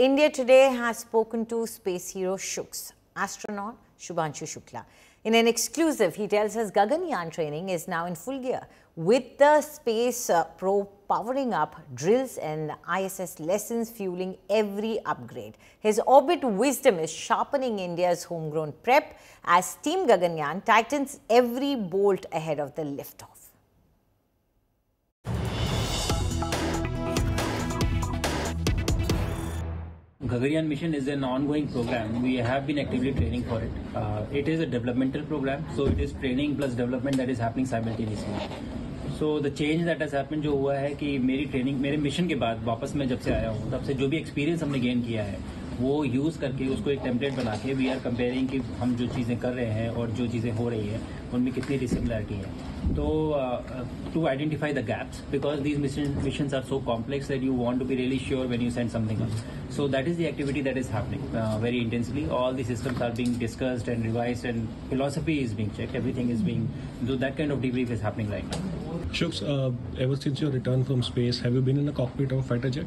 India today has spoken to space hero Shooks, astronaut Shubhanshu Shukla. In an exclusive, he tells us Gaganyaan training is now in full gear with the space uh, probe powering up drills and ISS lessons fueling every upgrade. His orbit wisdom is sharpening India's homegrown prep as Team Gaganyaan tightens every bolt ahead of the liftoff. Gagarian mission is an ongoing program. We have been actively training for it. Uh, it is a developmental program, so it is training plus development that is happening simultaneously. So the change that has happen जो हुआ है कि मेरी training मेरे mission के बाद वापस मैं जब से आया हूँ तब से जो भी एक्सपीरियंस हमने गेन किया है वो यूज़ करके उसको एक टेम्पलेट बना के वी आर कंपेयरिंग कि हम जो चीज़ें कर रहे हैं और जो चीज़ें हो रही हैं उनमें कितनी डिसिमिलरिटी है। तो to identify the gaps because these mission are so complex that you want to be really sure when you send something so that is the activity that is happening very intensely all the systems are being discussed and revise and philosophy is being check everything is being though that kind of debrief is happening like Shooks, uh, ever since your return from space, have you been in a cockpit of a?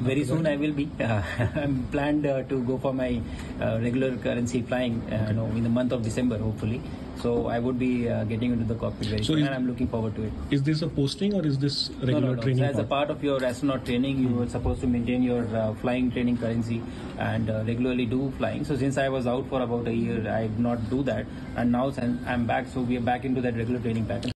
Very soon I will be. Uh, I'm planned uh, to go for my uh, regular currency flying uh, know, in the month of December, hopefully. So I would be uh, getting into the cockpit very So soon, is- and I'm looking forward to it. Is this a posting or is this regular no, no, no. training? So as a part? part of your astronaut training, you are supposed to maintain your uh, flying training currency and uh, regularly do flying. So since I was out for about a year, I did not do that, and now since I'm back, so we are back into that regular training pattern.